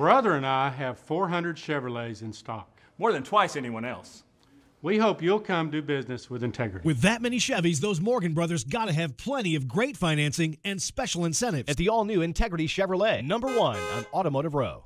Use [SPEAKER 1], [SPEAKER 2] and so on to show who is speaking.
[SPEAKER 1] brother and I have 400 Chevrolets in stock.
[SPEAKER 2] More than twice anyone else.
[SPEAKER 1] We hope you'll come do business with integrity.
[SPEAKER 3] With that many Chevys, those Morgan brothers got to have plenty of great financing and special incentives.
[SPEAKER 4] At the all new Integrity Chevrolet, number one on Automotive Row.